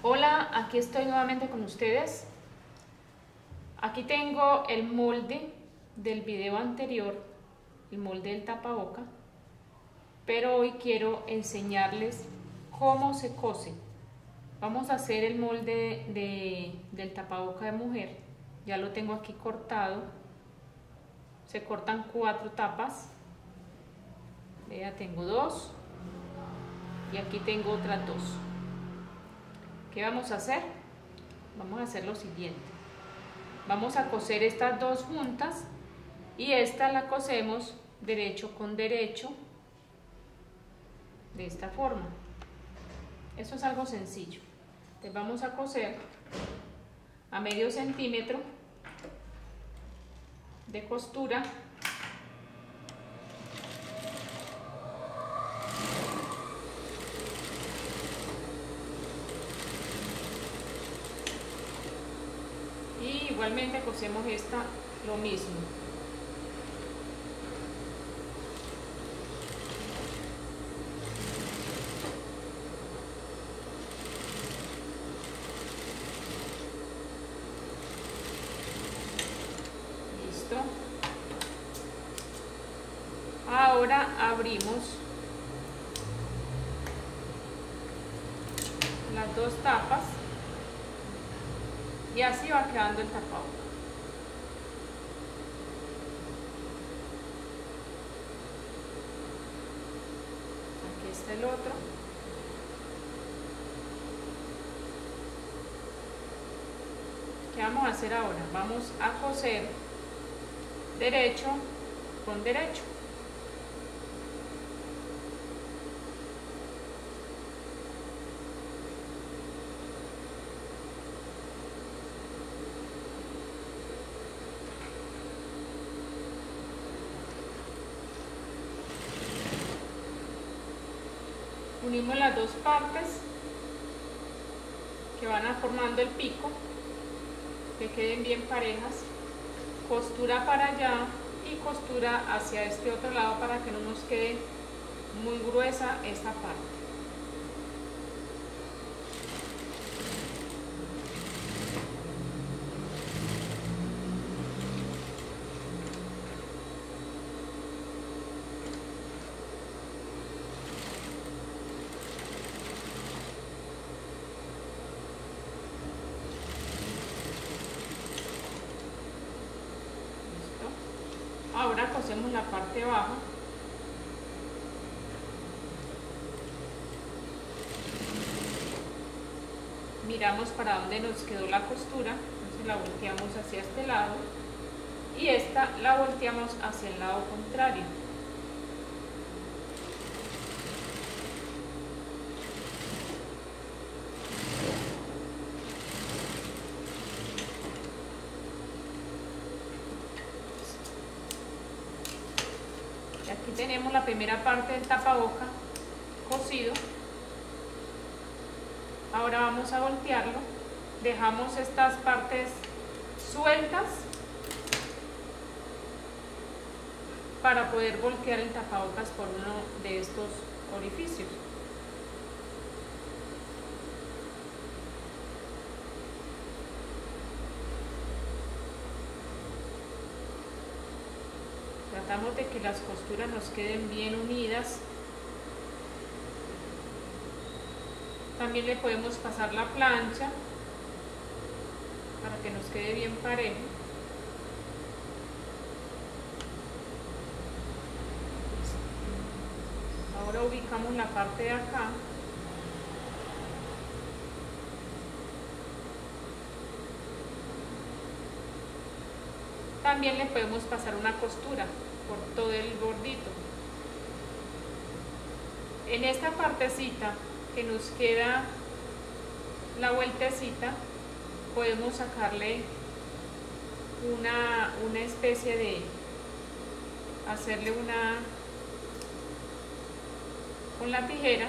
Hola, aquí estoy nuevamente con ustedes. Aquí tengo el molde del video anterior, el molde del tapaboca, pero hoy quiero enseñarles cómo se cose. Vamos a hacer el molde de, del tapaboca de mujer. Ya lo tengo aquí cortado. Se cortan cuatro tapas. Ya tengo dos. Y aquí tengo otras dos. ¿Qué vamos a hacer? Vamos a hacer lo siguiente. Vamos a coser estas dos juntas y esta la cosemos derecho con derecho de esta forma. Eso es algo sencillo. Entonces vamos a coser a medio centímetro de costura y igualmente cosemos esta lo mismo. Listo. Ahora abrimos las dos tapas y así va quedando el tapabocas. Aquí está el otro. ¿Qué vamos a hacer ahora? Vamos a coser derecho con derecho. Unimos las dos partes que van a formando el pico que queden bien parejas costura para allá y costura hacia este otro lado para que no nos quede muy gruesa esta parte ahora cosemos la parte baja. Miramos para dónde nos quedó la costura. Entonces la volteamos hacia este lado. Y esta la volteamos hacia el lado contrario aquí tenemos la primera parte del tapaboca cosido ahora vamos a voltearlo. Dejamos estas partes sueltas para poder voltear el tapabocas por uno de estos orificios tratamos de que las costuras nos queden bien unidas. También le podemos pasar la plancha para que nos quede bien parejo. Ahora ubicamos la parte de acá también le podemos pasar una costura por todo el bordito. En esta partecita que nos queda la vueltecita podemos sacarle una, una especie de hacerle una con la tijera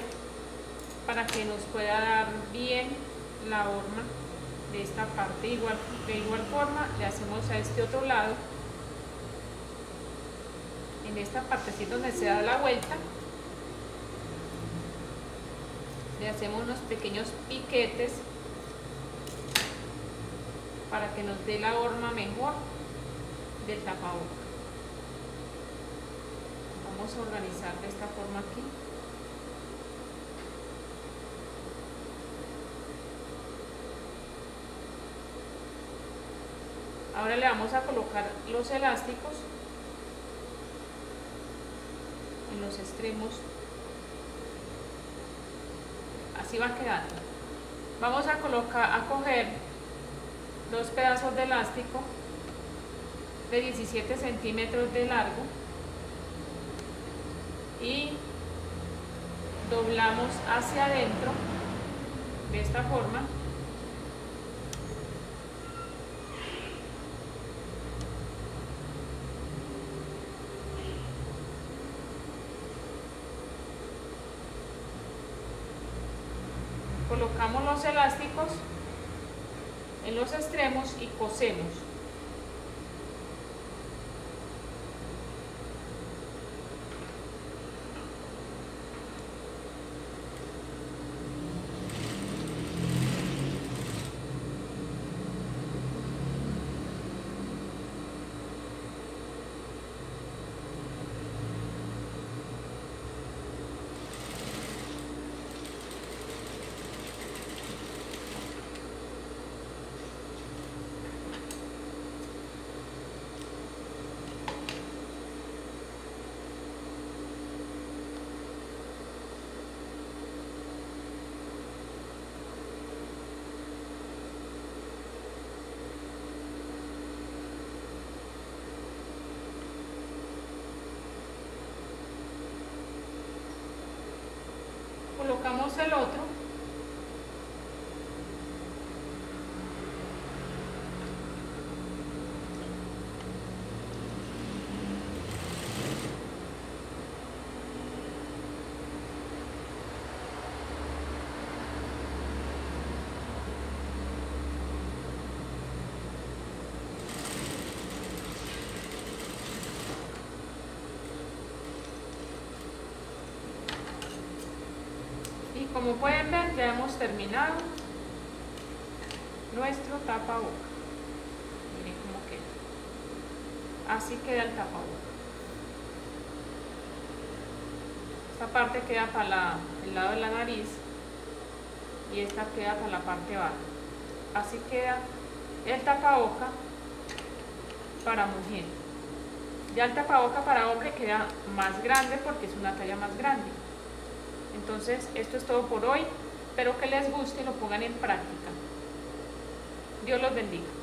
para que nos pueda dar bien la horma de esta parte igual de igual forma le hacemos a este otro lado en esta partecita donde se da la vuelta le hacemos unos pequeños piquetes para que nos dé la horma mejor del tapabocas. Vamos a organizar de esta forma aquí. Ahora le vamos a colocar los elásticos en los extremos. Así va quedando. Vamos a colocar, a coger dos pedazos de elástico de 17 centímetros de largo y doblamos hacia adentro de esta forma colocamos los elásticos en los extremos y cosemos colocamos el otro como pueden ver ya hemos terminado nuestro tapaboca. Miren cómo queda. Así queda el tapaboca. Esta parte queda para el lado de la nariz y esta queda para la parte baja. Así queda el tapaboca para mujer. Ya el tapaboca para hombre queda más grande porque es una talla más grande entonces, esto es todo por hoy. Espero que les guste y lo pongan en práctica. Dios los bendiga.